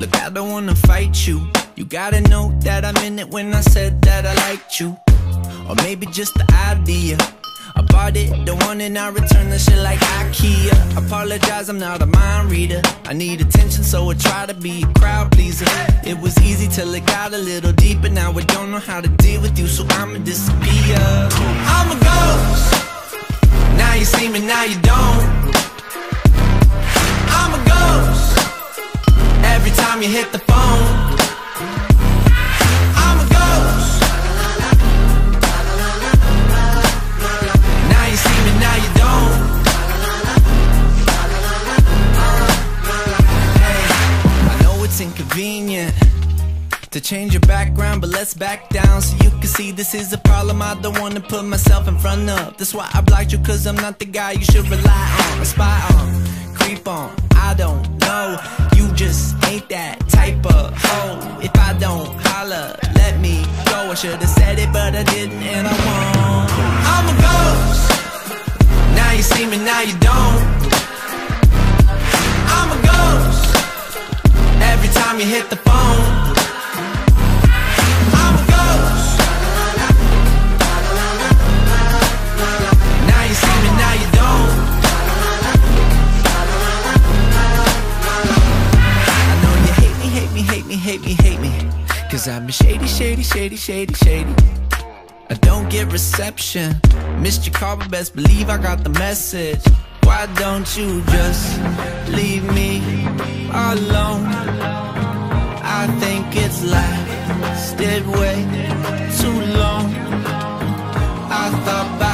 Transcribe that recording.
Look, I don't wanna fight you. You gotta know that I meant it when I said that I liked you. Or maybe just the idea. I bought it, don't want it, now return the shit like IKEA. Apologize, I'm not a mind reader. I need attention, so I try to be a crowd pleaser. It was easy till it got a little deeper. Now I don't know how to deal with you, so I'ma disappear. I'm a ghost. Now you see me, now you don't. I'm a ghost. Every time you hit the phone. I'm a ghost. Now you see me, now you don't. Hey, I know it's inconvenient to change your background, but let's back down so you can see this is a problem I don't wanna put myself in front of. That's why I blocked you, cause I'm not the guy you should rely on, spy on, creep on. I don't know, you just ain't that type of hoe. If I don't holler, let me go. I should've said it, but I didn't, and I won't. I'm a ghost. Now you see me, now you don't. I'm a ghost. Every time you hit the phone. Cause I'm shady, shady, shady, shady, shady. I don't get reception. Missed your call, but best believe I got the message. Why don't you just leave me alone? I think it's lasted way too long. I thought.